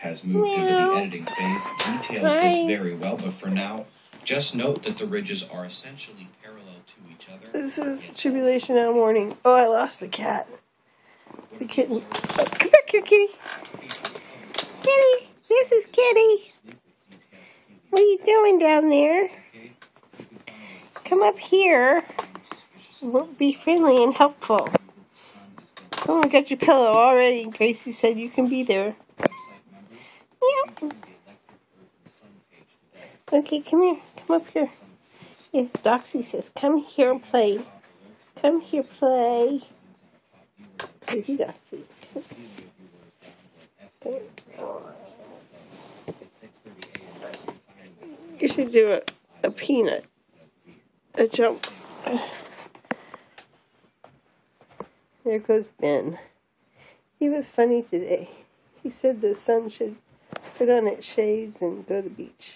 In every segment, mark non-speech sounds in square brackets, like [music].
has moved into the editing phase details this very well, but for now, just note that the ridges are essentially parallel to each other. This is Tribulation Now Morning. Oh, I lost the cat. The kitten. Oh, come back here, kitty. Kitty, this is Kitty. What are you doing down there? Come up here. We'll be friendly and helpful. Oh, I got your pillow already. Gracie said you can be there. Okay, come here. Come up here. Yes, Doxy says, come here and play. Come here, play. Pretty Doxy. You should do a, a peanut. A jump. There goes Ben. He was funny today. He said the sun should put on its shades and go to the beach.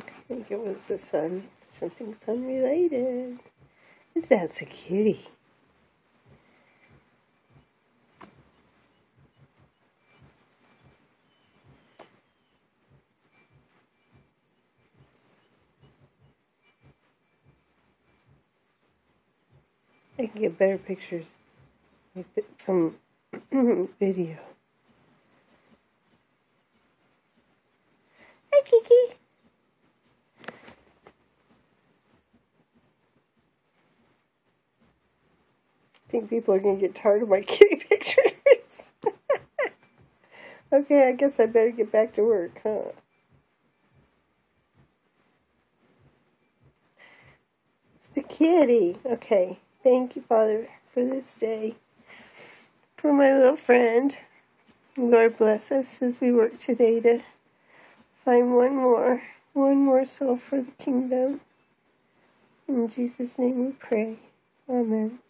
I think it was the sun. Something sun related. Is that a cutie. I can get better pictures from [clears throat] video. Hi, Kiki. I think people are going to get tired of my [laughs] kitty pictures. [laughs] okay, I guess I better get back to work, huh? It's the kitty. Okay. Thank you, Father, for this day, for my little friend. Lord bless us as we work today to find one more, one more soul for the kingdom. In Jesus' name we pray. Amen.